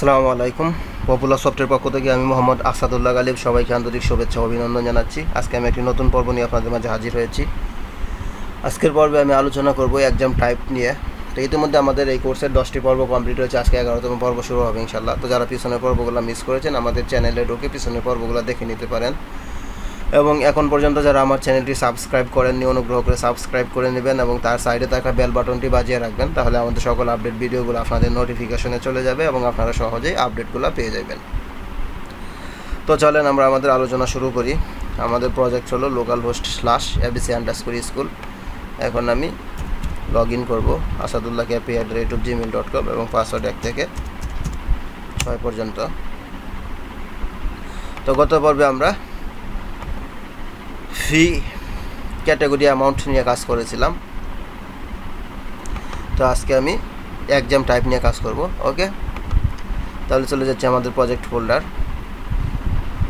আসসালামু আলাইকুম। পপুলার সফটের পক্ষ থেকে আমি মোহাম্মদ আসাদুল্লাহ গালিব সবাইকে আন্তরিক শুভেচ্ছা অভিনন্দন জানাচ্ছি। আজকে আমি একটি নতুন পর্ব নিয়ে আপনাদের মাঝে হাজির হয়েছি। আজকের পর্বে আমি আলোচনা করব এক্সাম টাইপ নিয়ে। তো ইতিমধ্যে আমাদের এই কোর্সের দশটি পর্ব কমপ্লিট হয়েছে। আজকে এগারোতম পর্ব শুরু হবে ইনশাল্লাহ তো যারা পিছনের পর্বগুলো মিস করেছেন, আমাদের চ্যানেলে ঢুকে পিছনের পর্বগুলো দেখে নিতে পারেন। এবং এখন পর্যন্ত যারা আমার চ্যানেলটি সাবস্ক্রাইব করেননি, অনুগ্রহ করে সাবস্ক্রাইব করে নেবেন এবং তার সাইডে থাকা বেল বাটনটি বাজিয়ে রাখবেন, তাহলে আমাদের সকল আপডেট ভিডিওগুলো আপনাদের নোটিফিকেশনে চলে যাবে এবং আপনারা সহজেই আপডেটগুলো পেয়ে যাবেন। তো চলেন আমরা আমাদের আলোচনা শুরু করি। আমাদের প্রজেক্ট হলো localhost slash ABC underscore school এখন আমি লগ ইন করব Asadullah ক্যাপি at rate of gmail dot com এবং পাসওয়ার্ড এক থেকে ছয় পর্যন্ত। তো গত পর্বে আমরা ফি ক্যাটাগরি অ্যামাউন্ট নিয়ে কাজ করেছিলাম। তো আজকে আমি এক্সাম টাইপ নিয়ে কাজ করব ওকে তাহলে চলে যাচ্ছে আমাদের প্রজেক্ট ফোল্ডার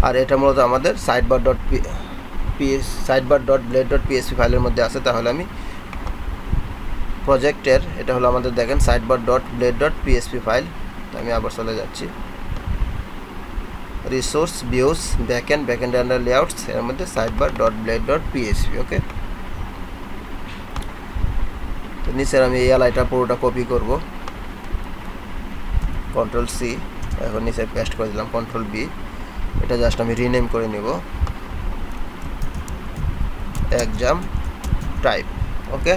আর এটা মূলত আমাদের sidebar dot PS sidebar dot blade dot PSP ফাইলের মধ্যে আছে। তাহলে আমি প্রজেক্টের এটা হলো আমাদের দেখেন sidebar dot blade dot PSP file আমি আবার চলে যাচ্ছি। Resource views backend backend under layouts এর মধ্যে sidebar dot blade dot PSP okay তো নিচের আমি এই এলআইটা পুরোটা কপি করব। কন্ট্রোল সি এখন নিচে পেস্ট করে দিলাম কন্ট্রোল বি এটা জাস্ট আমি রিনেম করে নিব। এক্সাম টাইপ ওকে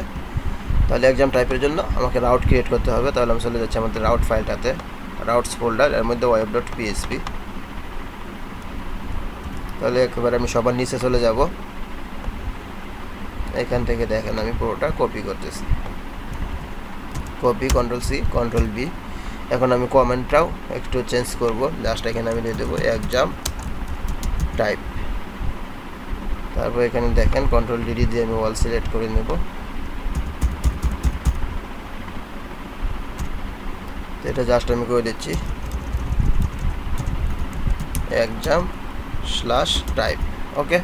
তাহলে এক্সাম টাইপের জন্য আমাকে রাউট ক্রিয়েট করতে হবে। তাহলে আমি চলে যাচ্ছি আমাদের রাউট ফাইলটাতে রাউটস ফোল্ডার এর মধ্যে ওয়েব ডট পিএসপি তাহলে একেবারে আমি সবার নিচে চলে যাব। এখান থেকে দেখেন আমি পুরোটা কপি করতেছি। Copy control C control B এখন আমি কমেন্টটাও একটু চেঞ্জ করব। জাস্ট এখানে আমি দিয়ে দেবো এক্সাম টাইপ তারপর এখানে দেখেন কন্ট্রোল ডিডি দিয়ে আমি ওয়াল সিলেক্ট করে নেব। এটা জাস্ট আমি করে দিচ্ছি। এক্সাম স্ল্যাশ টাইপ ওকে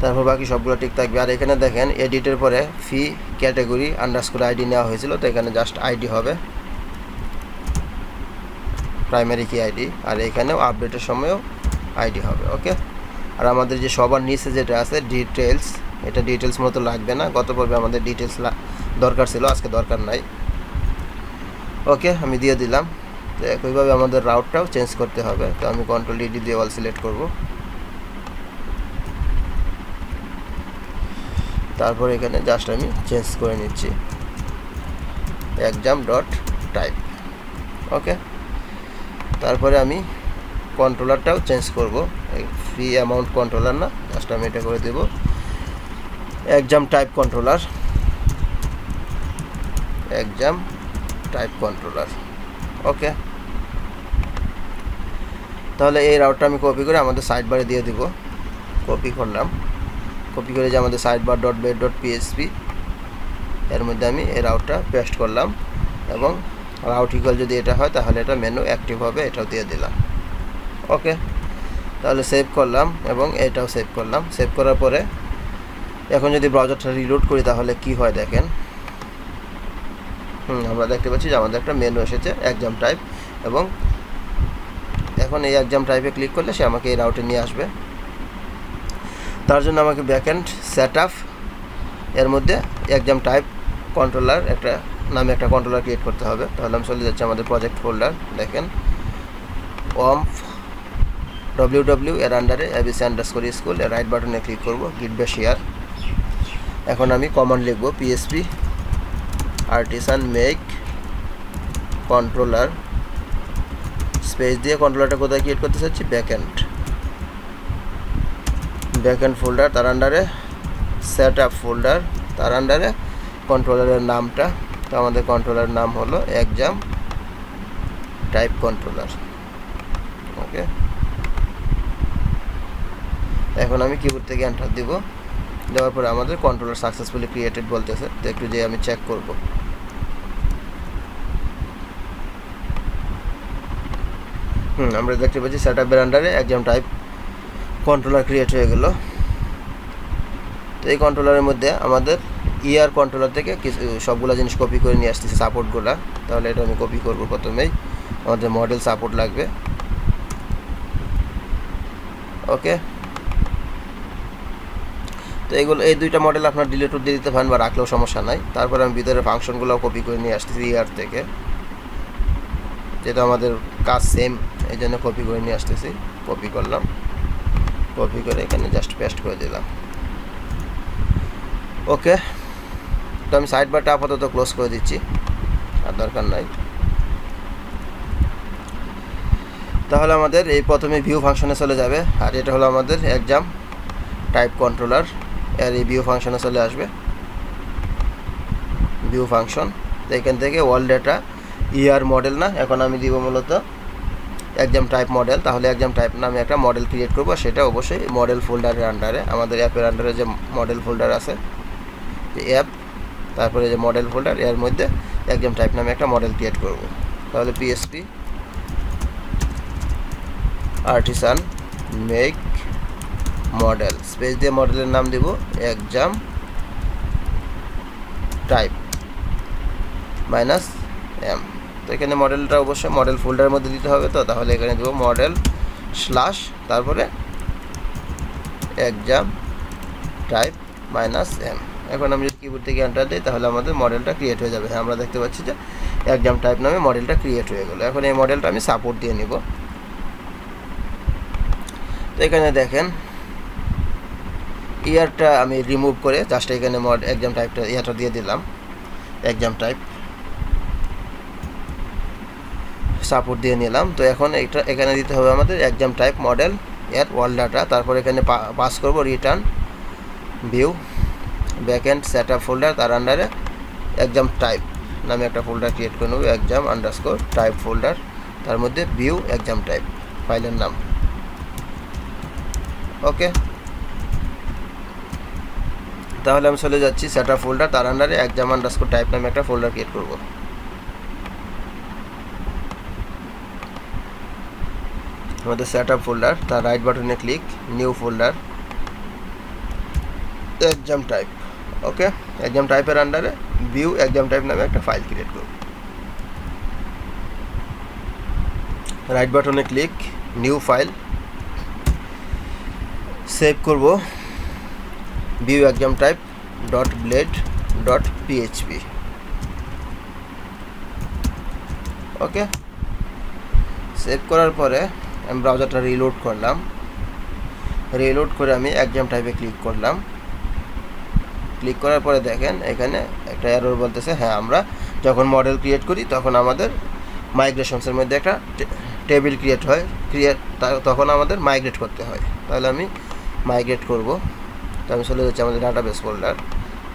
তারপর বাকি সবগুলো ঠিক থাকবে। আর এখানে দেখেন এডিটের পরে ফি ক্যাটাগরি আন্ডারস্কোর আইডি নেওয়া হয়েছিল, তো এখানে জাস্ট আইডি হবে। প্রাইমারি কি আইডি আর এখানেও আপডেটের সময়ও আইডি হবে ওকে আর আমাদের যে সবার নিচে যেটা আছে ডিটেলস এটা ডিটেলস মতো লাগবে না। গত পর্বে আমাদের ডিটেলস দরকার ছিল, আজকে দরকার নাই। ওকে আমি দিয়ে দিলাম। তো একইভাবে আমাদের রাউটটাও চেঞ্জ করতে হবে। তো আমি কন্ট্রোল ইডি দিয়ে অল সিলেক্ট করব। তারপর এখানে জাস্ট আমি চেঞ্জ করে নিচ্ছি। এক্সাম ডট টাইপ ওকে তারপরে আমি কন্ট্রোলারটাও চেঞ্জ করব। ফ্রি অ্যামাউন্ট কন্ট্রোলার না? জাস্ট আমি এটা করে দেব। Exam type controller exam type controller okay. তাহলে এই রাউটটা আমি কপি করে আমাদের সাইড বারে দিয়ে দিব। কপি করলাম। কপি করে যে আমাদের sidebar dot blade dot PSP এর মধ্যে আমি এই রাউটটা পেস্ট করলাম এবং রাউট ইকুয়াল যদি এটা হয় তাহলে এটা মেনু অ্যাক্টিভ হবে, এটাও দিয়ে দিলাম। ওকে। তাহলে সেভ করলাম এবং এটাও সেভ করলাম। সেভ করার পরে এখন যদি ব্রাউজারটা রিলোড করি তাহলে কি হয় দেখেন? আমরা দেখতে পাচ্ছি যে আমাদের একটা মেনু এসেছে এক্সাম টাইপ এবং এখন এই এক্সাম টাইপে ক্লিক করলে সে আমাকে এই রাউটে নিয়ে আসবে। তার জন্য আমাকে ব্যাকএন্ড সেট আপ এর মধ্যে এক্সাম টাইপ কন্ট্রোলার একটা, নামে একটা কন্ট্রোলার ক্রিয়েট করতে হবে। তাহলে আমি চলে যাচ্ছি আমাদের প্রজেক্ট ফোল্ডার দেখেন। ওম ডব্লিউ ডব্লিউ এর আন্ডারে এবিসি আন্ডারস্কোর স্কুল রাইট বাটনে ক্লিক করব গিট বে শেয়ার এখন আমি কমান্ড লিখব PSP artisan make controller space দিয়ে কন্ট্রোলারটা কোথায় ক্রিয়েট করতে চাচ্ছি? ব্যাকএন্ড ব্যাকএন্ড ফোল্ডার তার আন্ডারে সেট আপ ফোল্ডার তার আন্ডারে কন্ট্রোলারের নামটা। তো আমাদের কন্ট্রোলার নাম হলো এক্সাম টাইপ কন্ট্রোলার ওকে এখন আমি কিবোর্ড থেকে এন্টার দিব। দেওয়ার পরে আমাদের কন্ট্রোলার সাকসেসফুলি ক্রিয়েটেড বলতেছে তো একটু যে আমি চেক করব। হুম, আমরা দেখতে পাচ্ছি সেট আপের আন্ডারে এক্সাম টাইপ কন্ট্রোলার ক্রিয়েট হয়ে গেল। তো এই কন্ট্রোলারের মধ্যে আমাদের ইয়ার কন্ট্রোলার থেকে কিছু, সবগুলো জিনিস কপি করে নিয়ে আসতেছে সাপোর্টগুলো তাহলে এটা আমি কপি করব প্রথমেই। আমাদের মডেল সাপোর্ট লাগবে। ওকে তো এগুলো, এই দুইটা মডেল আপনার ডিলেট দিয়ে দিতে পারেন বা রাখলেও সমস্যা নাই। তারপরে আমি ভিতরে ফাংশনগুলো কপি করে নিয়ে আসতেছি ইয়ার থেকে। যেটা আমাদের কাজ সেম এই জন্য কপি করে নিয়ে আসতেছি। কপি করলাম। কপি করে এখানে জাস্ট পেস্ট করে দিলাম। ওকে তো আমি সাইড বারটা আপাতত ক্লোজ করে দিচ্ছি। আর দরকার নাই। তাহলে আমাদের এই প্রথমে ভিউ ফাংশনে চলে যাবে। আর এটা হলো আমাদের এক্সাম টাইপ কন্ট্রোলার এর এই ভিউ ফাংশনে চলে আসবে। ভিউ ফাংশন তো এখান থেকে ওয়াল ডেটা ইয়ার মডেল না, এখন আমি দিব মূলত এক্সাম টাইপ মডেল তাহলে একজাম টাইপ নামে একটা মডেল ক্রিয়েট করব, সেটা অবশ্যই মডেল ফোল্ডারের আন্ডারে আমাদের অ্যাপের আন্ডারে যে মডেল ফোল্ডার আছে অ্যাপ তারপরে যে মডেল ফোল্ডার এর মধ্যে একজাম টাইপ নামে একটা মডেল ক্রিয়েট করব। তাহলে PSP artisan make model space দিয়ে মডেলের নাম দিব এক্সাম টাইপ মাইনাস এম তো এখানে মডেলটা অবশ্যই মডেল ফোল্ডারের মধ্যে দিতে হবে তো, তাহলে এখানে দেবো মডেল স্ল্যাশ তারপরে এক্সাম টাইপ মাইনাস এম এখন আমি যদি কিবোর্ড থেকে এন্টার দিই, তাহলে আমাদের মডেলটা ক্রিয়েট হয়ে যাবে। হ্যাঁ আমরা দেখতে পাচ্ছি যে এক্সাম টাইপ নামে মডেলটা ক্রিয়েট হয়ে গেলো। এখন এই মডেলটা আমি সাপোর্ট দিয়ে নিব। তো এখানে দেখেন ইয়ারটা আমি রিমুভ করে জাস্ট এখানে মড এক্সাম টাইপটা ইয়ারটা দিয়ে দিলাম। এক্সাম টাইপ সাপোর্ট দিয়ে নিলাম। তো এখন এটা, এখানে দিতে হবে আমাদের এক্সাম টাইপ মডেল এর ওয়াল ডাটা তারপর এখানে পাস করব return view back backend set up folder তার আন্ডারে এক্সাম টাইপ নামে একটা ফোল্ডার ক্রিয়েট করে নেব এক্সাম আন্ডারস্কোর টাইপ ফোল্ডার তার মধ্যে ভিউ এক্সাম টাইপ ফাইলের নাম। ওকে তাহলে আমি চলে যাচ্ছি, সেট ফোল্ডার তার আন্ডারে এক্সাম আন্ডারস্কোর টাইপ নামে একটা ফোল্ডার ক্রিয়েট করব। আমাদের সেট আপ ফোল্ডার তার রাইট বাটনে click new folder exam type okay exam টাইপের আন্ডারে ভিউ এক্সাম টাইপ নামে একটা ফাইল ক্রিয়েট করব। রাইট বাটনে ক্লিক নিউ ফাইল সেভ করব। View exam type dot blade dot PHP okay save করার পরে আমি ব্রাউজারটা রিলোড করলাম। রিলোড করে আমি এক্সাম টাইপে ক্লিক করলাম। ক্লিক করার পরে দেখেন, এখানে একটা এরর বলতেছে হ্যাঁ আমরা যখন মডেল ক্রিয়েট করি, তখন আমাদের মাইগ্রেশনসের মধ্যে একটা টেবিল ক্রিয়েট হয়। ক্রিয়েট তখন আমাদের মাইগ্রেট করতে হয়। তাহলে আমি মাইগ্রেট করব। তো আমি চলে যাচ্ছি আমাদের ডাটাবেস ফোল্ডার।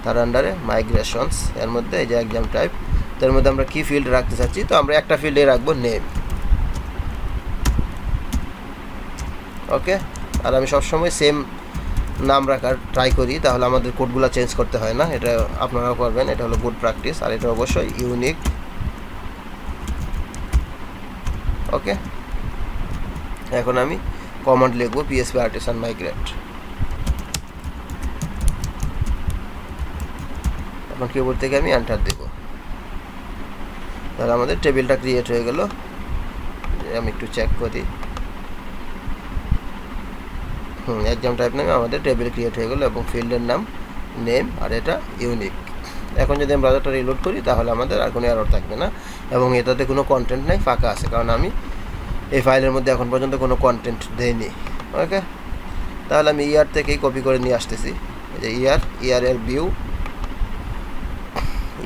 তার আন্ডারে মাইগ্রেশনস এর মধ্যে এই যে এক্সাম টাইপ তার মধ্যে আমরা কি ফিল্ড রাখতে চাচ্ছি? তো আমরা একটা ফিল্ডে রাখব নেম ওকে আর আমি সবসময় সেম নাম রাখার ট্রাই করি, তাহলে আমাদের কোডগুলো চেঞ্জ করতে হয় না। এটা আপনারাও করবেন, এটা হলো গুড প্র্যাকটিস আর এটা অবশ্যই ইউনিক ওকে এখন আমি কমান্ড লিখব পিএসপি আর্টিসান মাইগ্রেট এখন কিবোর্ড থেকে আমি এন্টার দেবো। তাহলে আমাদের টেবিলটা ক্রিয়েট হয়ে গেল। আমি একটু চেক করি। হুম এক্সাম টাইপ নামে আমাদের টেবিল ক্রিয়েট হয়ে গেলো এবং ফিল্ডের নাম নেম আর এটা ইউনিক এখন যদি আমি ব্রাউজারটা রিলোড করি, তাহলে আমাদের আর কোনো এরর থাকবে না এবং এটাতে কোনো কন্টেন্ট নেই, ফাঁকা আছে। কারণ আমি এই ফাইলের মধ্যে এখন পর্যন্ত কোনো কন্টেন্ট দেইনি। ওকে তাহলে আমি ইয়ার থেকেই কপি করে নিয়ে আসতেছি। যে ইয়ার ইয়ারের view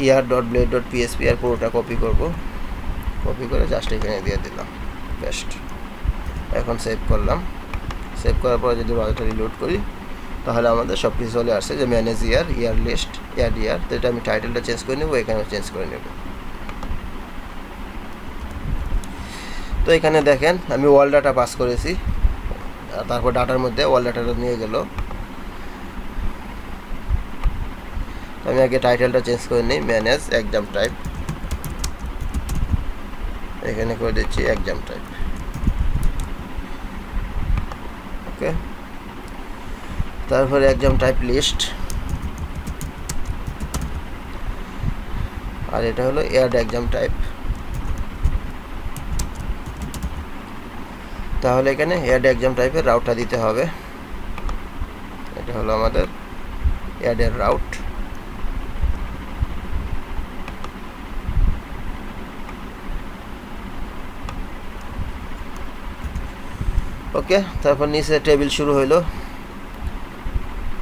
year dot blade dot PSP আর পুরোটা কপি করব। কপি করে জাস্ট এখানে দিয়ে দিলাম। বেস্ট এখন সেভ করলাম। সেভ করার পরে যদি ব্রাউজারটা রিলোড করি, তাহলে আমাদের সব কিছু চলে আসছে যে ম্যানেজ ইয়ার ইয়ার লিস্ট ইয়ার ইয়ার তো এটা আমি টাইটেলটা চেঞ্জ করে নেব, এখানেও চেঞ্জ করে নেব। তো এখানে দেখেন, আমি ওয়াল ডাটা পাস করেছি। তারপর ডাটার মধ্যে ওয়াল ডাটাটা নিয়ে গেল। আমি আগে টাইটেলটা চেঞ্জ করে নিই ম্যানেজ এক্সাম টাইপ এখানে করে দিচ্ছি এক্সাম টাইপ ওকে তারপরে এক্সাম টাইপ লিস্ট আর এটা হলো এয়ার এক্সাম টাইপ তাহলে এখানে অ্যাড এক্সাম টাইপের রাউটটা দিতে হবে। এটা হলো আমাদের অ্যাডের রাউট ওকে, তারপর নিচে টেবিল শুরু হইল।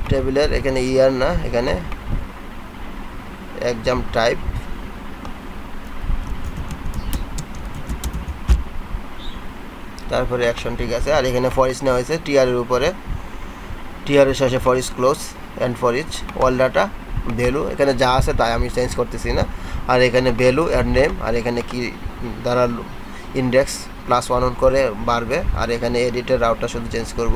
টেবিলের এখানে ইয়ার না, এখানে এক্সাম টাইপ। তারপরে অ্যাকশন ঠিক আছে, আর এখানে ফরিস নেওয়া হয়েছে টিআরের উপরে। টিআরের শেষে foreach close and foreach all data value এখানে যা আছে তাই আমি চেঞ্জ করতেছি না। আর এখানে ভ্যালু অ্যান্ড নেম আর এখানে কি দ্বারা ইন্ডেক্স প্লাস ওয়ান অন করে বাড়বে। আর এখানে এডিটের রাউটটা শুধু চেঞ্জ করব।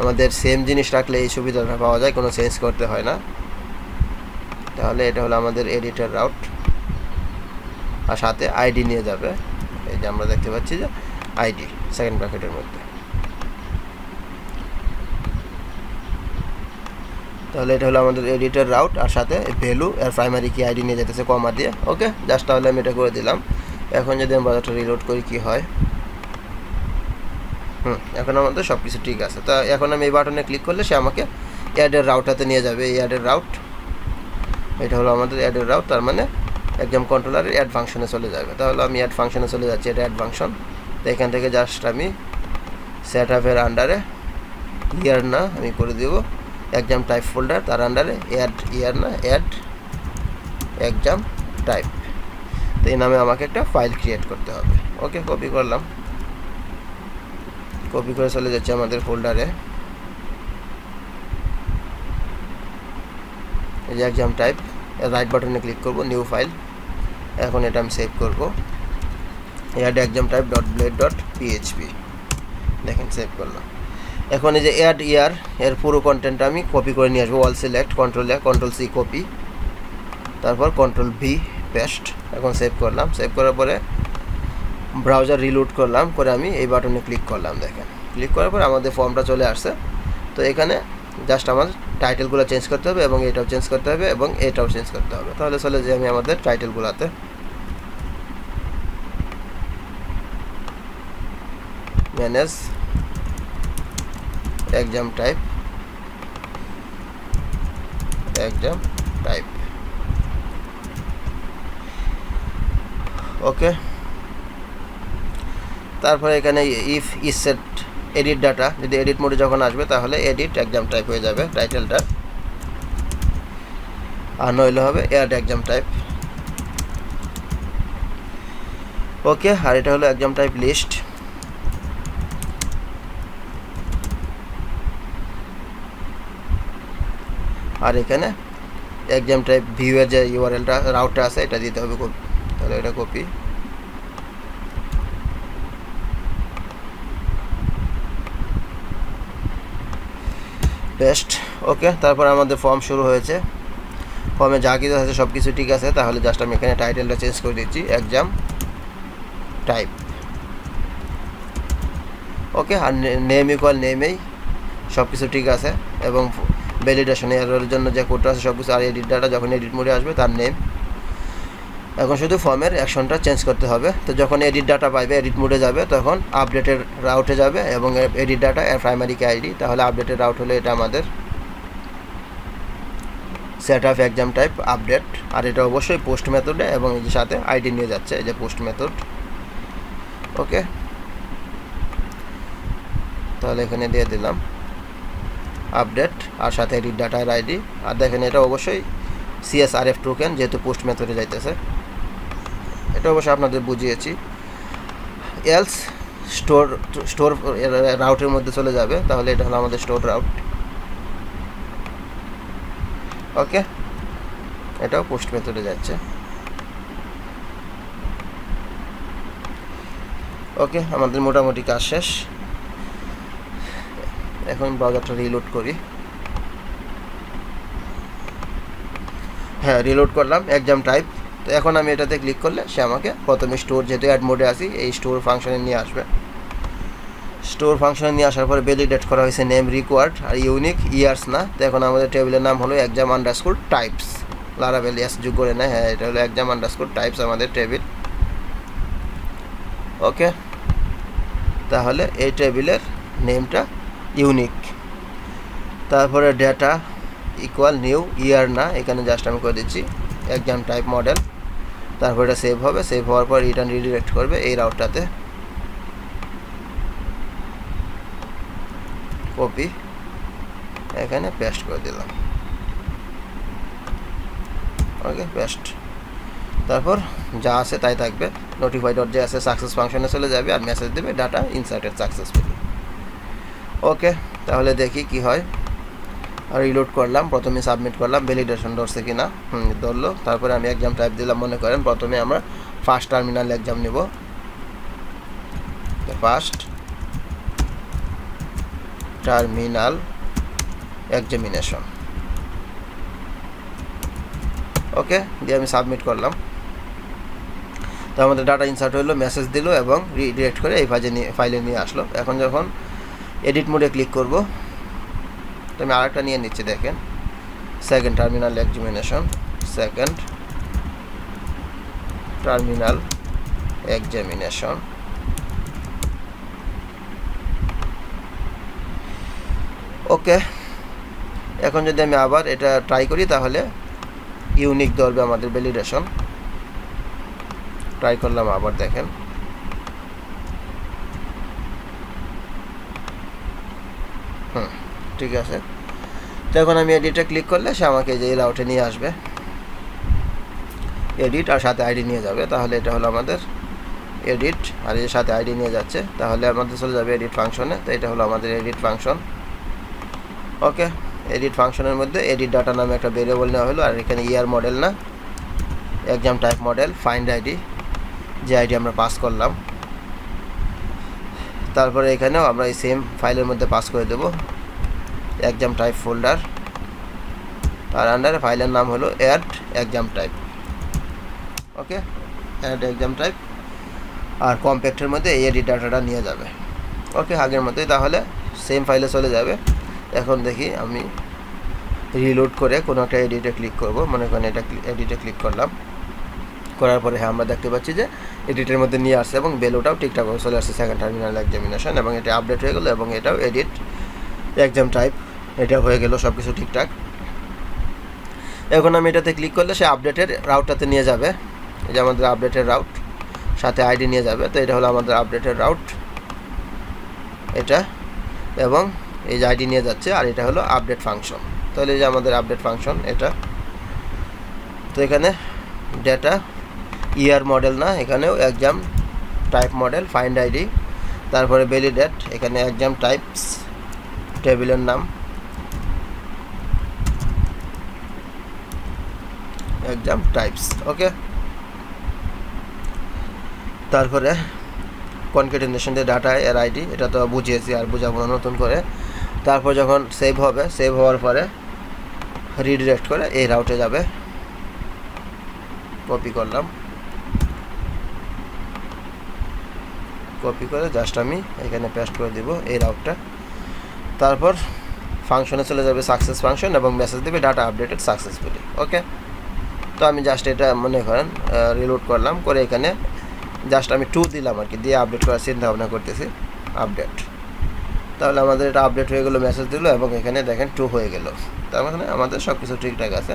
আমাদের সেম জিনিস রাখলে এই সুবিধাটা পাওয়া যায়, কোনো চেঞ্জ করতে হয় না। তাহলে এটা হলো আমাদের এডিটের রাউট আর সাথে আইডি নিয়ে যাবে। এই যে আমরা দেখতে পাচ্ছি যে আইডি সেকেন্ড ব্র্যাকেটের মধ্যে। তাহলে এটা হলো আমাদের এডিটের রাউট আর সাথে ভ্যালু আর প্রাইমারি কি আইডি নিয়ে যেতেছে কমা দিয়ে। ওকে জাস্ট তাহলে আমি এটা করে দিলাম। এখন যদি আমি বাজারটা রিলোড করি, কি হয়? হুম, এখন আমাদের সব কিছু ঠিক আছে। তা এখন আমি এই বাটনে ক্লিক করলে সে আমাকে অ্যাডের রাউটাতে নিয়ে যাবে। এই অ্যাডের রাউট এটা হলো আমাদের অ্যাডের রাউট তার মানে একদম কন্ট্রোলারের অ্যাড ফাংশনে চলে যাবে। তাহলে আমি অ্যাড ফাংশনে চলে যাচ্ছি, এটা অ্যাড ফাংশন তো এখান থেকে জাস্ট আমি সেট আপের আন্ডারে ইয়ার না আমি করে দেবো। এক্সাম টাইপ ফোল্ডার তার আন্ডারে অ্যাড ইয়ার না অ্যাড এক্সাম টাইপ তো এই নামে আমাকে একটা ফাইল ক্রিয়েট করতে হবে। ওকে কপি করলাম। কপি করে চলে যাচ্ছে আমাদের ফোল্ডারে এই যে এক্সাম টাইপ রাইট বাটনে ক্লিক করব নিউ ফাইল এখন এটা আমি সেভ করব। Add exam type dot blade dot PHP দেখেন সেভ করলাম। এখন এই যে অ্যাড ইয়ার এর পুরো কন্টেন্টটা আমি কপি করে নিয়ে আসব। All select control control C copy তারপর কন্ট্রোল ভি পেস্ট এখন সেভ করলাম। সেভ করার পরে ব্রাউজার রিলোড করলাম, করে আমি এই বাটনে ক্লিক করলাম, দেখেন। ক্লিক করার পরে আমাদের ফর্মটা চলে আসছে। তো এখানে জাস্ট আমার টাইটেলগুলো চেঞ্জ করতে হবে এবং এটাও চেঞ্জ করতে হবে এবং এটাও চেঞ্জ করতে হবে। তাহলে চলে যে আমি আমাদের টাইটেলগুলোতে manage exam type exam type okay? তারপরে এখানে if is set edit data যদি এডিট মোডে যখন আসবে, তাহলে এডিট এক্সাম টাইপ হয়ে যাবে টাইটেলটা আর নইলে হবে এয়ার এক্সাম টাইপ ওকে, আর এটা হলো এক্সাম টাইপ লিস্ট আর এখানে এক্সাম টাইপ ভিউয়ের যে ইউআরএলটা রাউটটা আছে, এটা দিতে হবে তাহলে এটা কপি পেস্ট ওকে তারপর আমাদের ফর্ম শুরু হয়েছে। ফর্মে যা কিছু আছে সব কিছু ঠিক আছে, তাহলে জাস্ট আমি এখানে টাইটেলটা চেঞ্জ করে দিচ্ছি এক্সাম টাইপ ওকে আর নেম ইকুয়াল নেমেই সব কিছু ঠিক আছে, এবং ভ্যালিডেশন এর জন্য যে কোডটা আছে সব কিছু আর এডিট ডাটা যখন এডিট মোডে আসবে, তার নেম এখন শুধু ফর্মের অ্যাকশনটা চেঞ্জ করতে হবে। তো যখন এডিট ডাটা পাইবে এডিট মোডে যাবে, তখন আপডেটের রাউটে যাবে এবং এডিট ডাটা এর প্রাইমারি কে আইডি তাহলে আপডেটের রাউট হলে এটা আমাদের set of exam type update আর এটা অবশ্যই পোস্ট মেথডে এবং এই যে সাথে আইডি নিয়ে যাচ্ছে, এই যে পোস্ট মেথড ওকে তাহলে এখানে দিয়ে দিলাম আপডেট আর সাথে এডিট ডাটার আইডি আর দেখেন এটা অবশ্যই সিএসআরএফ টোকেন যেহেতু পোস্ট মেথডে যাইতেছে। এটা অবশ্যই আপনাদের বুঝিয়েছি। এলস স্টোর স্টোর রাউটের মধ্যে চলে যাবে, তাহলে এটা হলো আমাদের স্টোর রাউট ওকে এটাও পোস্ট মেথডে যাচ্ছে। ওকে আমাদের মোটামুটি কাজ শেষ। এখন ব্রাউজারটা রিলোড করি। হ্যাঁ রিলোড করলাম এক্সাম টাইপ তো এখন আমি এটাতে ক্লিক করলে সে আমাকে প্রথমে স্টোর যেহেতু অ্যাড মোডে আসি এই স্টোর ফাংশনে নিয়ে আসবে। স্টোর ফাংশনে নিয়ে আসার পরে ভ্যালিডেট করা হয়েছে নেম রিকোয়ার্ড আর ইউনিক ইয়ার্স না। তো এখন আমাদের টেবিলের নাম হলো এক্সাম আন্ডারস্কোর টাইপস লারাবেল ইয়াস যোগ করে নেয় হ্যাঁ এটা হলো এক্সাম আন্ডারস্কোর টাইপস আমাদের টেবিল ওকে তাহলে এই টেবিলের নেমটা ইউনিক তারপরে ডেটা ইকুয়াল নিউ ইয়ার না, এখানে জাস্ট আমি করে দিচ্ছি এক্সাম টাইপ মডেল তারপর এটা সেভ হবে সেভ হওয়ার পর রিটার্ন রিডিরেক্ট করবে এই রাউটটাতে কপি এখানে পেস্ট করে দিলাম। ওকে পেস্ট তারপর যা আছে তাই থাকবে। নোটিফাই ডট যে আছে সাকসেস ফাংশনে চলে যাবে আর মেসেজ দেবে ডাটা ইনসার্টেড সাকসেসফুলি ওকে তাহলে দেখি কি হয়। রিলোড করলাম, প্রথমে সাবমিট করলাম ভ্যালিডেশন ধরছে কি না হুম, ধরলো। তারপরে আমি এক্সাম টাইপ দিলাম, মনে করেন প্রথমে আমরা ফার্স্ট টার্মিনাল এক্সাম নেব। ফার্স্ট টার্মিনাল এক্সামিনেশন ওকে দিয়ে আমি সাবমিট করলাম। তো আমাদের ডাটা ইনসার্ট হলো মেসেজ দিল এবং রিডিরেক্ট করে এই ফাইলে নিয়ে ফাইলে নিয়ে আসলো। এখন যখন এডিট মোডে ক্লিক করব আমি আরেকটা নিয়ে নিচ্ছি, দেখেন। Second terminal examination second terminal examination okay এখন যদি আমি আবার এটা ট্রাই করি, তাহলে ইউনিক ধরবে আমাদের ভ্যালিডেশন ট্রাই করলাম আবার, দেখেন হুম ঠিক আছে। তো এখন আমি এডিটে ক্লিক করলে সে আমাকে যে রাউটে নিয়ে আসবে। এডিট আর সাথে আইডি নিয়ে যাবে। তাহলে এটা হলো আমাদের এডিট আর এর সাথে আইডি নিয়ে যাচ্ছে। তাহলে আমাদের চলে যাবে এডিট ফাংশনে তো এটা হলো আমাদের এডিট ফাংশন ওকে এডিট ফাংশনের মধ্যে এডিট ডাটা নামে একটা ভেরিয়েবল নেওয়া হলো। আর এখানে ইয়ার মডেল না। Exam type model find ID যে আইডি আমরা পাস করলাম। তারপরে এখানেও আমরা এই সেম ফাইলের মধ্যে পাস করে দেব। এক্সাম টাইপ ফোল্ডার আর আন্ডারে ফাইলের নাম হলো add exam type okay add exam type আর কম্প্যাক্টের মধ্যে এডিট ডাটাটা নিয়ে যাবে। ওকে আগের মতোই তাহলে সেম ফাইলে চলে যাবে। এখন দেখি আমি রিলোড করে কোনো একটা এডিটে ক্লিক করব। মনে করেন এটা এডিটে ক্লিক করলাম। করার পরে হ্যাঁ আমরা দেখতে পাচ্ছি যে এডিটের মধ্যে নিয়ে আসছে এবং বেলোটাও ঠিকঠাক চলে আসছে। সেকেন্ড টার্মিনাল এক্সামিনেশন এবং এটা আপডেট হয়ে গেলো এবং এটাও এডিট এক্সাম টাইপ এটা হয়ে গেল সব কিছু ঠিকঠাক। এখন আমি এটাতে ক্লিক করলে সে আপডেটের রাউটটাতে নিয়ে যাবে। এই যে আমাদের আপডেটের রাউট সাথে আইডি নিয়ে যাবে। তো এটা হলো আমাদের আপডেটের রাউট এটা এবং এই যে আইডি নিয়ে যাচ্ছে, আর এটা হলো আপডেট ফাংশন তাহলে এই যে আমাদের আপডেট ফাংশন এটা। তো এখানে ডেটা ইয়ার মডেল না, এখানেও exam type model find ID তারপরে ভ্যালিডেট এখানে এক্সাম টাইপস টেবিলের নাম। এক্সাম টাইপস ওকে তারপরে কনকেটিনেশন দিয়ে ডাটা এর আইডি এটা তো বুঝিয়েছি আর বুঝাবো না নতুন করে। তারপর যখন সেভ হবে সেভ হওয়ার পরে রিডিরেক্ট করে এই রাউটে যাবে। কপি করলাম। কপি করে জাস্ট আমি এখানে পেস্ট করে দিব এই রাউটটা তারপর ফাংশনে চলে যাবে সাকসেস ফাংশন এবং মেসেজ দেবে ডাটা আপডেটেড সাকসেসফুলি ওকে তো আমি জাস্ট এটা মনে করেন রিলোড করলাম, করে এখানে জাস্ট আমি টু দিলাম আর কি, দিয়ে আপডেট করার চিন্তা ভাবনা করতেছি আপডেট তাহলে আমাদের এটা আপডেট হয়ে গেলো মেসেজ দিল এবং এখানে দেখেন টু হয়ে গেল। তার মানে আমাদের সব কিছু ঠিকঠাক আছে।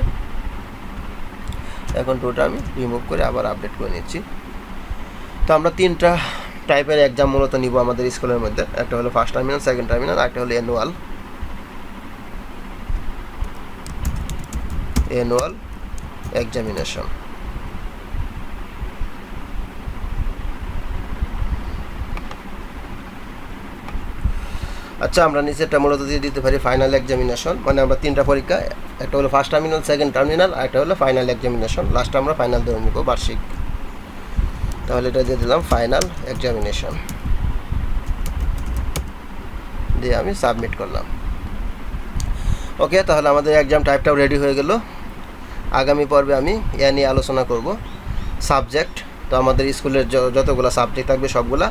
এখন টুটা আমি রিমুভ করে আবার আপডেট করে নিচ্ছি। তো আমরা তিনটা টাইপের এক্সাম মূলত নিব আমাদের স্কুলের মধ্যে। একটা হলো ফার্স্ট টার্মিনাল সেকেন্ড টার্মিনাল একটা হলো অ্যানুয়াল অ্যানুয়াল এক্সামিনেশন আচ্ছা আমরা নিচেরটা মূলত দিয়ে দিতে পারি ফাইনাল এক্সামিনেশন মানে আমরা তিনটা পরীক্ষা একটা হলো ফার্স্ট টার্মিনাল সেকেন্ড টার্মিনাল আর একটা হলো ফাইনাল এক্সামিনেশন লাস্টে আমরা ফাইনাল ধরে নিব বার্ষিক। তাহলে এটা দিয়ে দিলাম ফাইনাল এক্সামিনেশন দিয়ে আমি সাবমিট করলাম। ওকে তাহলে আমাদের এক্সাম টাইপটাও রেডি হয়ে গেল। আগামী পর্বে আমি এ নিয়ে আলোচনা করব। সাবজেক্ট তো আমাদের স্কুলের যতগুলো সাবজেক্ট থাকবে সবগুলা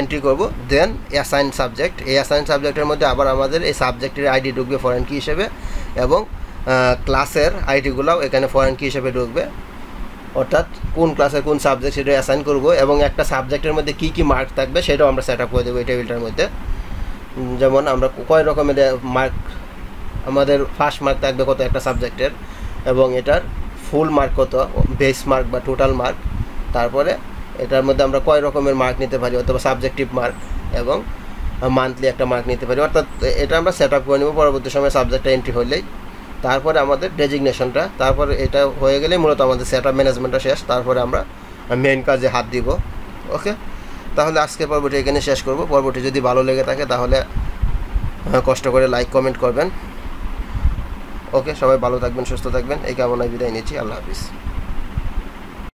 এন্ট্রি করব। দেন অ্যাসাইন সাবজেক্ট এই অ্যাসাইন সাবজেক্টের মধ্যে আবার আমাদের এই সাবজেক্টের আইডি ঢুকবে ফরেন কি হিসেবে এবং ক্লাসের আইডিগুলোও এখানে ফরেন কি হিসেবে ঢুকবে। অর্থাৎ কোন ক্লাসের কোন সাবজেক্ট সেটা অ্যাসাইন করব এবং একটা সাবজেক্টের মধ্যে কী কী মার্ক থাকবে সেটাও আমরা সেট আপ করে দেবো এই টেবিলটার মধ্যে। যেমন আমরা কয় রকমের মার্ক আমাদের ফার্স্ট মার্ক থাকবে কত একটা সাবজেক্টের এবং এটার ফুল মার্ক কত বেস মার্ক বা টোটাল মার্ক তারপরে এটার মধ্যে আমরা কয় রকমের মার্ক নিতে পারি অথবা সাবজেক্টিভ মার্ক এবং মান্থলি একটা মার্ক নিতে পারি। অর্থাৎ এটা আমরা সেট আপ করে নেব। পরবর্তী সময় সাবজেক্টটা এন্ট্রি হলেই তারপরে আমাদের ডেজিগনেশনটা, তারপরে এটা হয়ে গেলে মূলত আমাদের সেট আপ ম্যানেজমেন্টটা শেষ, তারপরে আমরা মেন কাজে হাত দিব, ওকে? তাহলে আজকে পর্বটি এখানে শেষ করব। পর্বটি যদি ভালো লেগে থাকে তাহলে কষ্ট করে লাইক কমেন্ট করবেন। ওকে, সবাই ভালো থাকবেন, সুস্থ থাকবেন। এই কামনায় বিদায় নিচ্ছি। আল্লাহ হাফিজ।